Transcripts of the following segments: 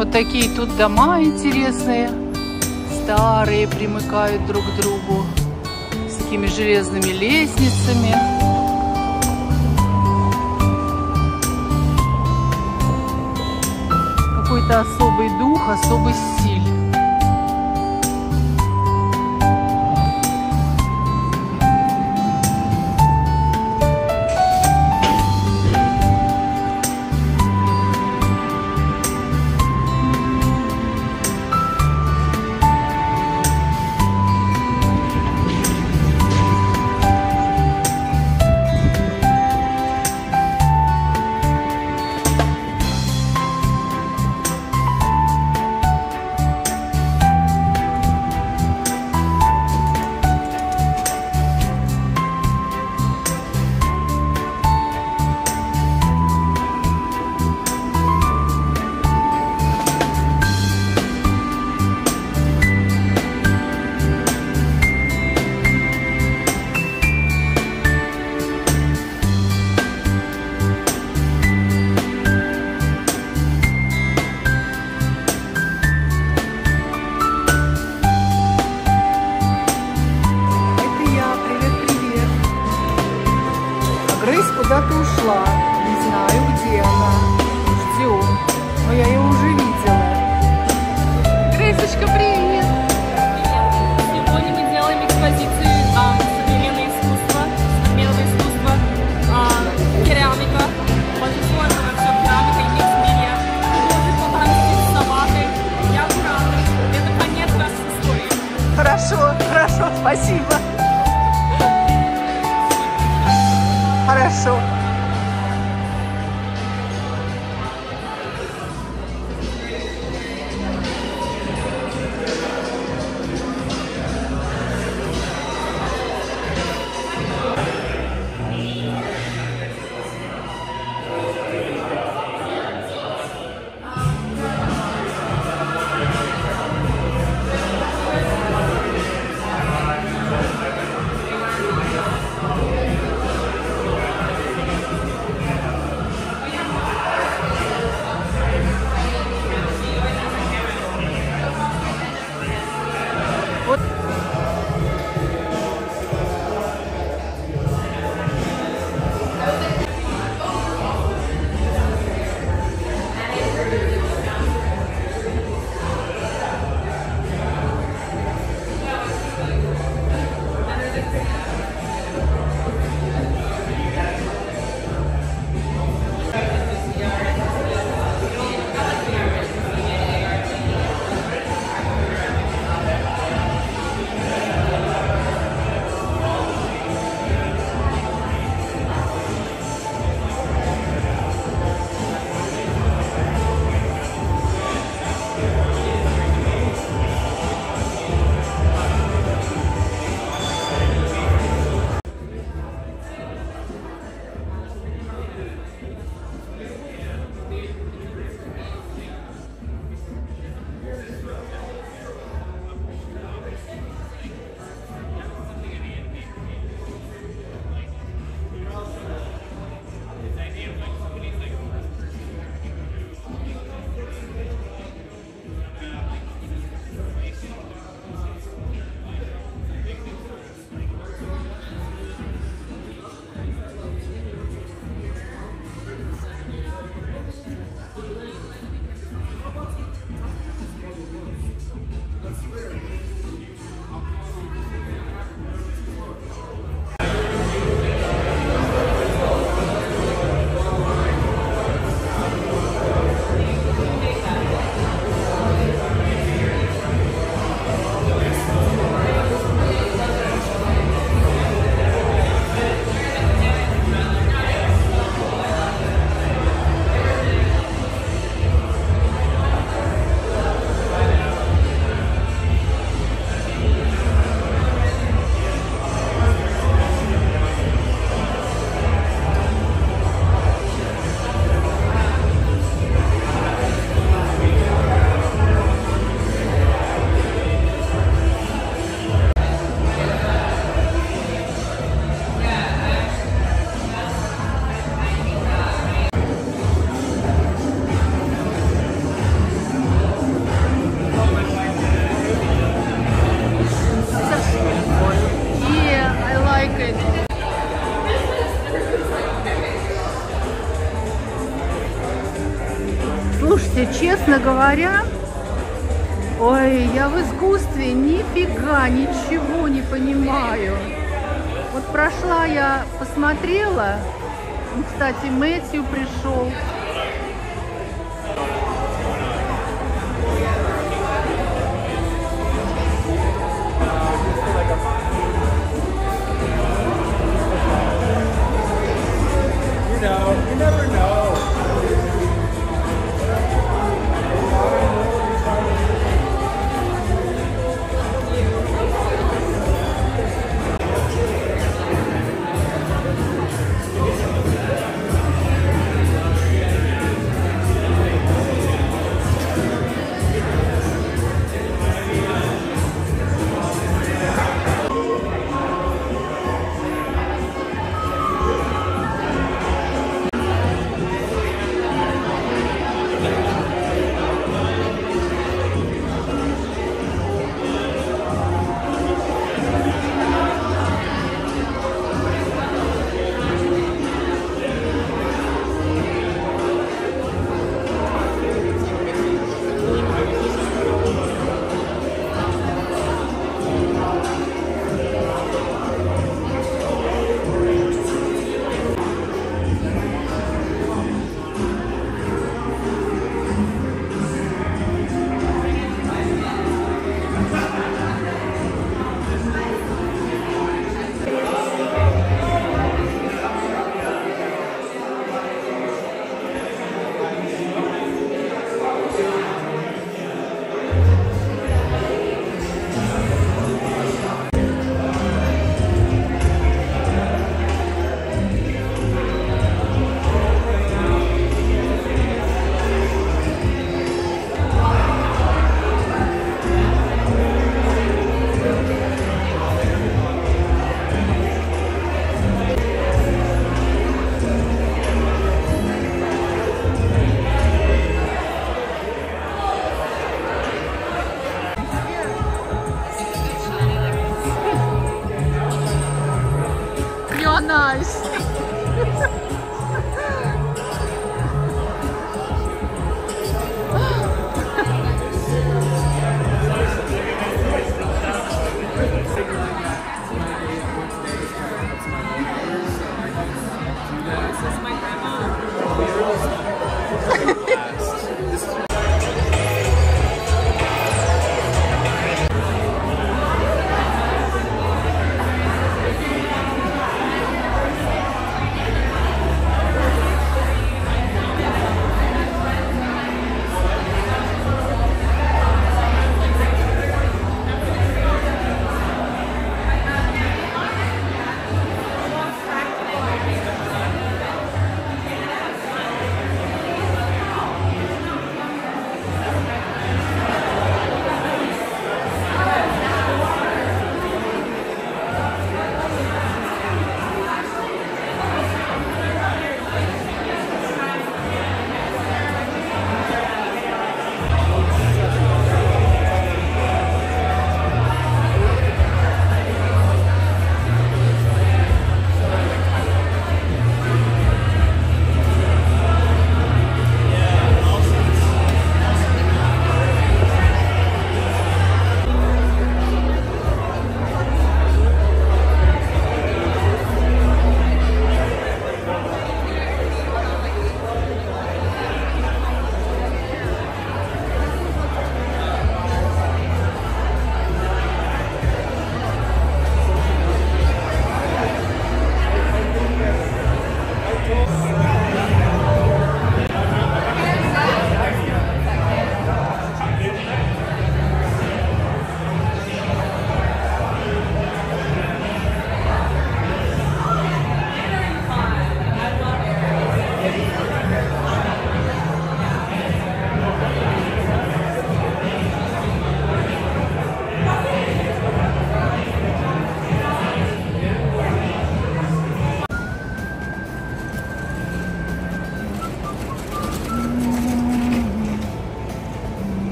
Вот такие тут дома интересные. Старые примыкают друг к другу. С такими железными лестницами. Какой-то особый дух, особый стиль. Удовольствие. Честно говоря, ой, я в искусстве нифига ничего не понимаю. Вот прошла я, посмотрела, кстати, Мэтью пришел.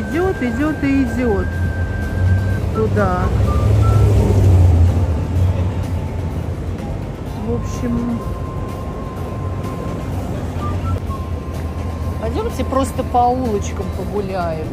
идет, идет и идет туда. В общем, пойдемте просто по улочкам погуляем.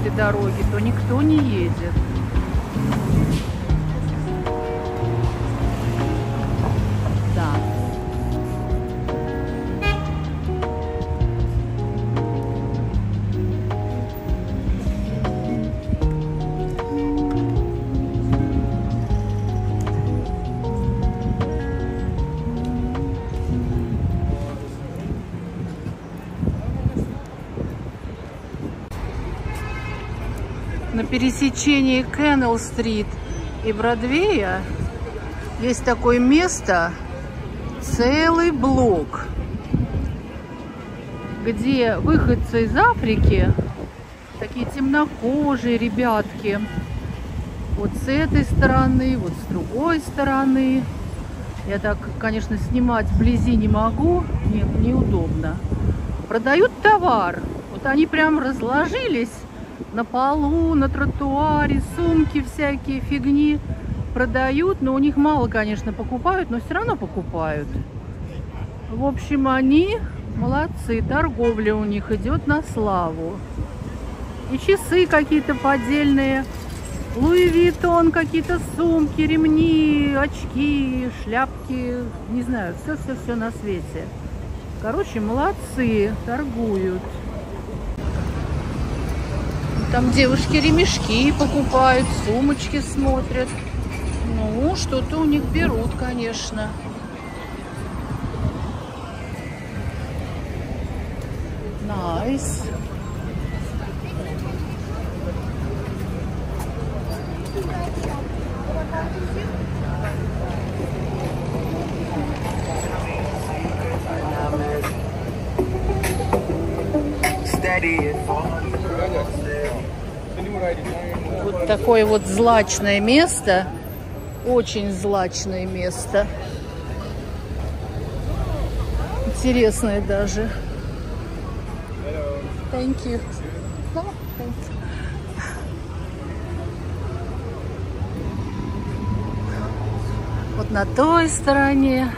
Этой дороге, то никто не едет. Пересечении Кеннелл-стрит и Бродвея есть такое место, целый блок, где выходцы из Африки, такие темнокожие ребятки, вот с этой стороны, вот с другой стороны. Я так, конечно, снимать вблизи не могу, не, неудобно. Продают товар. Вот они прям разложились на полу, на тротуаре, сумки всякие, фигни продают, но у них мало, конечно, покупают, но все равно покупают. В общем, они молодцы, торговля у них идет на славу. И часы какие-то поддельные, Луи Виттон, какие-то сумки, ремни, очки, шляпки, не знаю, все-все-все на свете. Короче, молодцы, торгуют. Там девушки ремешки покупают, сумочки смотрят. Ну, что-то у них берут, конечно. Nice. Steady такое вот злачное место. Очень злачное место. Интересное даже. Thank you. Вот на той стороне.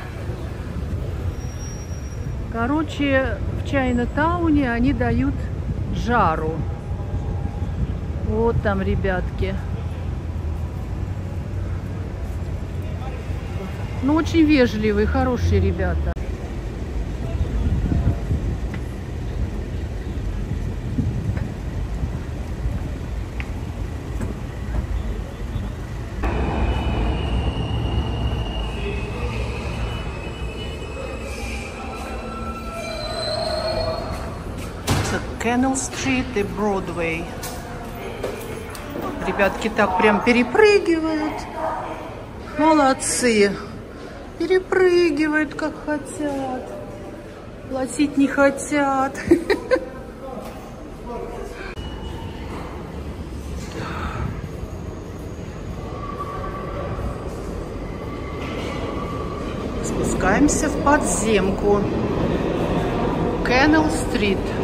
Короче, в Чайна-тауне они дают жару. Вот там, ребятки. Ну, очень вежливые, хорошие ребята. Canal Street и Бродвей. Ребятки так прям перепрыгивают. Молодцы. Перепрыгивают, как хотят. Платить не хотят. Спускаемся в подземку. Street.